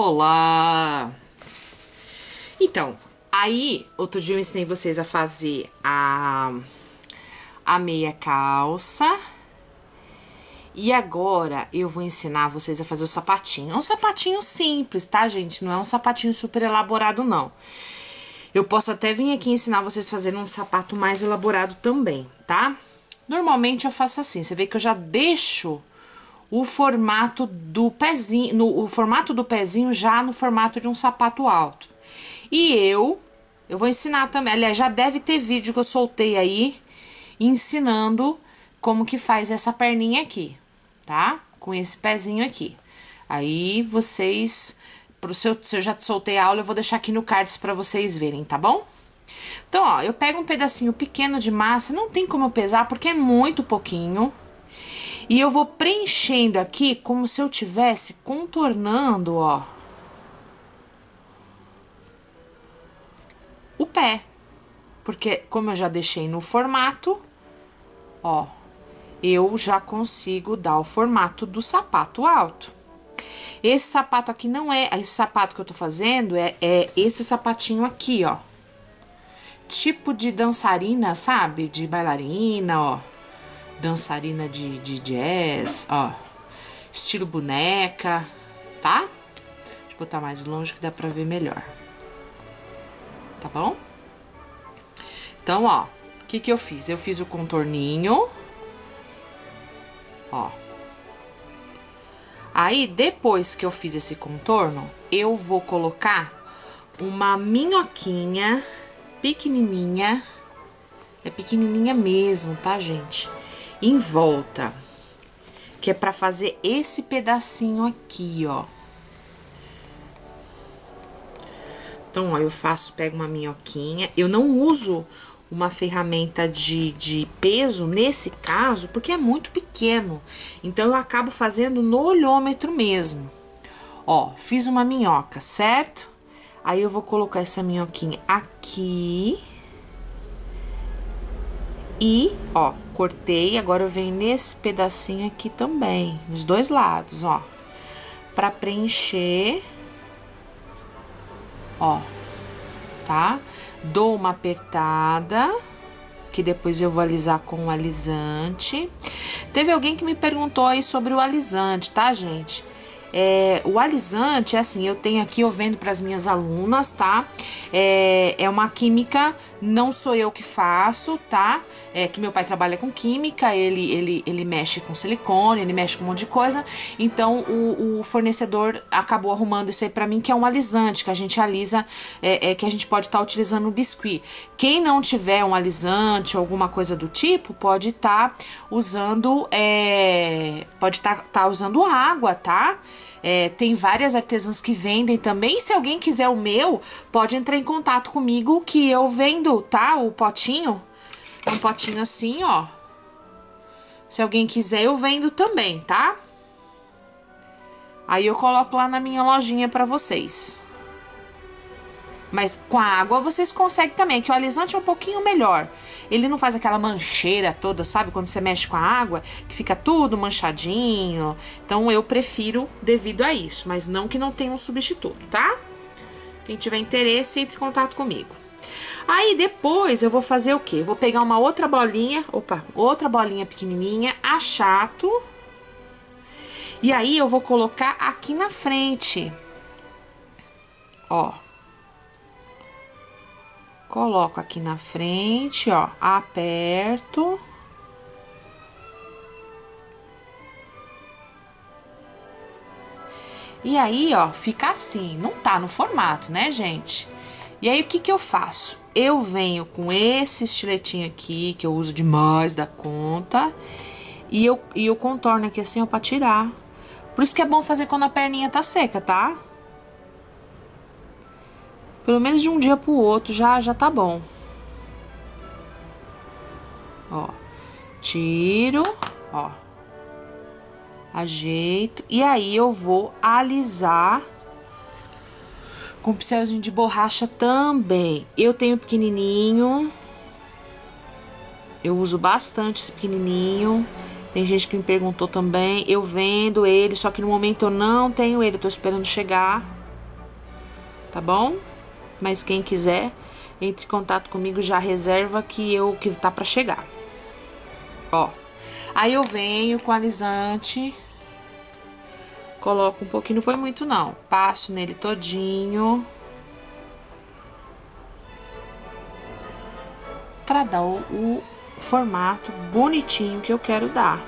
Olá! Então, aí, outro dia eu ensinei vocês a fazer a, a meia calça. E agora eu vou ensinar vocês a fazer o sapatinho. É um sapatinho simples, tá, gente? Não é um sapatinho super elaborado, não. Eu posso até vir aqui ensinar vocês a fazerem um sapato mais elaborado também, tá? Normalmente eu faço assim, você vê que eu já deixo o formato do pezinho, no, o formato do pezinho já no formato de um sapato alto. E eu, eu vou ensinar também, aliás, já deve ter vídeo que eu soltei aí, ensinando como que faz essa perninha aqui, tá? Com esse pezinho aqui. Aí vocês, pro seu, se eu já soltei a aula, eu vou deixar aqui no cards para vocês verem, tá bom? Então, ó, eu pego um pedacinho pequeno de massa, não tem como eu pesar porque é muito pouquinho, e eu vou preenchendo aqui como se eu tivesse contornando, ó. O pé. Porque como eu já deixei no formato, ó, eu já consigo dar o formato do sapato alto. Esse sapato aqui não é, esse sapato que eu tô fazendo é, é esse sapatinho aqui, ó. Tipo de dançarina, sabe? De bailarina, ó dançarina de, de jazz, ó. Estilo boneca, tá? Deixa eu botar mais longe que dá pra ver melhor. Tá bom? Então, ó, o que que eu fiz? Eu fiz o contorninho, ó. Aí, depois que eu fiz esse contorno, eu vou colocar uma minhoquinha pequenininha. É pequenininha mesmo, tá, gente? Em volta, que é para fazer esse pedacinho aqui, ó. Então, ó, eu faço, pego uma minhoquinha, eu não uso uma ferramenta de, de peso nesse caso, porque é muito pequeno. Então, eu acabo fazendo no olhômetro mesmo. Ó, fiz uma minhoca, certo? Aí, eu vou colocar essa minhoquinha aqui. E, ó, cortei, agora eu venho nesse pedacinho aqui também, nos dois lados, ó. Pra preencher, ó, tá? Dou uma apertada, que depois eu vou alisar com o alisante. Teve alguém que me perguntou aí sobre o alisante, tá, gente? É, o alisante, é assim, eu tenho aqui, eu vendo para as minhas alunas, tá? É, é uma química, não sou eu que faço, tá? É que meu pai trabalha com química, ele, ele, ele mexe com silicone, ele mexe com um monte de coisa. Então, o, o fornecedor acabou arrumando isso aí para mim, que é um alisante, que a gente alisa, é, é que a gente pode estar tá utilizando no biscuit. Quem não tiver um alisante ou alguma coisa do tipo, pode estar tá usando, é, pode estar tá, tá usando água, tá? É, tem várias artesãs que vendem também. Se alguém quiser o meu, pode entrar em contato comigo que eu vendo, tá? O potinho. Um potinho assim, ó. Se alguém quiser, eu vendo também, tá? Aí eu coloco lá na minha lojinha pra vocês. Mas com a água vocês conseguem também, que o alisante é um pouquinho melhor. Ele não faz aquela mancheira toda, sabe? Quando você mexe com a água, que fica tudo manchadinho. Então eu prefiro devido a isso, mas não que não tenha um substituto, tá? Quem tiver interesse, entre em contato comigo. Aí depois eu vou fazer o quê? vou pegar uma outra bolinha, opa, outra bolinha pequenininha, achato. E aí eu vou colocar aqui na frente. Ó. Coloco aqui na frente, ó, aperto. E aí, ó, fica assim, não tá no formato, né, gente? E aí, o que que eu faço? Eu venho com esse estiletinho aqui, que eu uso demais da conta, e eu, e eu contorno aqui assim, ó, pra tirar. Por isso que é bom fazer quando a perninha tá seca, tá? Pelo menos de um dia pro outro já, já tá bom. Ó, tiro, ó. Ajeito. E aí eu vou alisar com pincelzinho de borracha também. Eu tenho pequenininho. Eu uso bastante esse pequenininho. Tem gente que me perguntou também. Eu vendo ele, só que no momento eu não tenho ele. Eu tô esperando chegar. tá bom? Mas quem quiser, entre em contato comigo, já reserva que eu que tá para chegar. Ó. Aí eu venho com alisante, coloco um pouquinho, não foi muito não. Passo nele todinho. Pra dar o, o formato bonitinho que eu quero dar.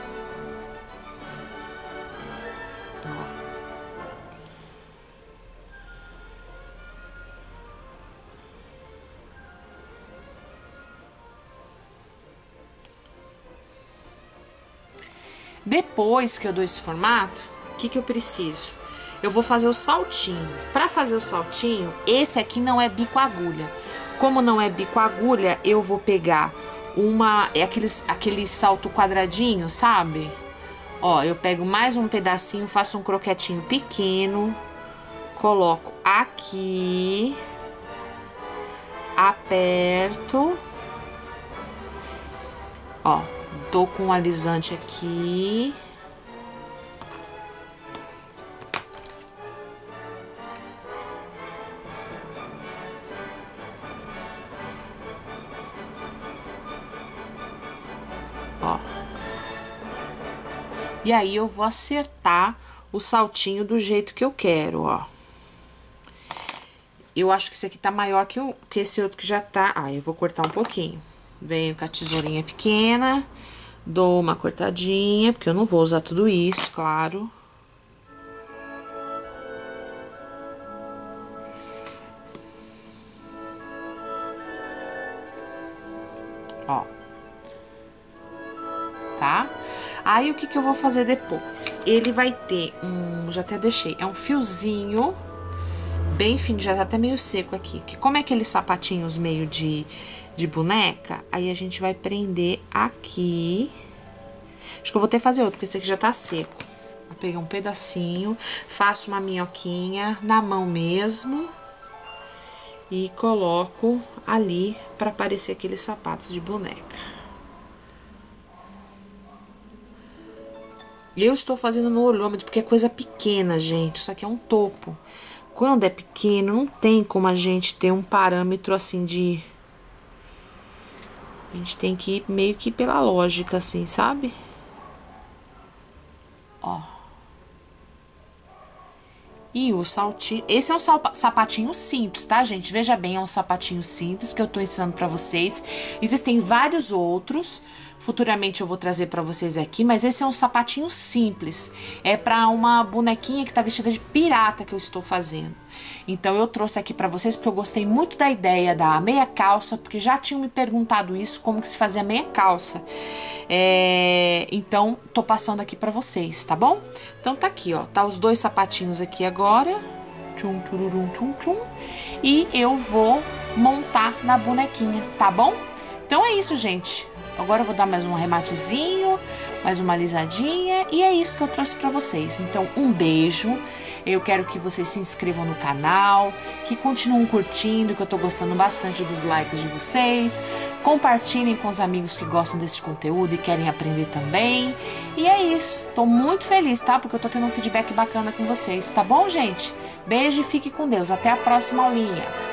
Depois que eu dou esse formato, o que, que eu preciso? Eu vou fazer o saltinho. Para fazer o saltinho, esse aqui não é bico agulha. Como não é bico agulha, eu vou pegar uma é aqueles aquele salto quadradinho, sabe? Ó, eu pego mais um pedacinho, faço um croquetinho pequeno, coloco aqui, aperto, ó, Tô com um alisante aqui. Ó. E aí eu vou acertar o saltinho do jeito que eu quero, ó. Eu acho que esse aqui tá maior que, o, que esse outro que já tá... Ah, eu vou cortar um pouquinho. Venho com a tesourinha pequena Dou uma cortadinha, porque eu não vou usar tudo isso, claro. Ó. Tá? Aí, o que que eu vou fazer depois? Ele vai ter um... Já até deixei. É um fiozinho bem fino, já tá até meio seco aqui. Porque como é aqueles sapatinhos meio de de boneca, aí a gente vai prender aqui. Acho que eu vou ter que fazer outro, porque esse aqui já tá seco. Vou pegar um pedacinho, faço uma minhoquinha na mão mesmo. E coloco ali pra parecer aqueles sapatos de boneca. Eu estou fazendo no olhômetro porque é coisa pequena, gente. Isso aqui é um topo. Quando é pequeno, não tem como a gente ter um parâmetro assim de a gente tem que ir meio que pela lógica, assim, sabe? Ó. E o saltinho... Esse é um sapatinho simples, tá, gente? Veja bem, é um sapatinho simples que eu tô ensinando pra vocês. Existem vários outros Futuramente eu vou trazer para vocês aqui, mas esse é um sapatinho simples. É para uma bonequinha que tá vestida de pirata que eu estou fazendo. Então eu trouxe aqui para vocês porque eu gostei muito da ideia da meia calça, porque já tinham me perguntado isso, como que se fazia meia calça. É, então tô passando aqui para vocês, tá bom? Então tá aqui, ó, tá os dois sapatinhos aqui agora. Tchum, tururum, tchum, tchum. E eu vou montar na bonequinha, tá bom? Então é isso, gente. Agora eu vou dar mais um arrematezinho, mais uma alisadinha e é isso que eu trouxe para vocês. Então, um beijo. Eu quero que vocês se inscrevam no canal, que continuem curtindo, que eu tô gostando bastante dos likes de vocês. Compartilhem com os amigos que gostam desse conteúdo e querem aprender também. E é isso. Tô muito feliz, tá? Porque eu tô tendo um feedback bacana com vocês, tá bom, gente? Beijo e fique com Deus. Até a próxima aulinha.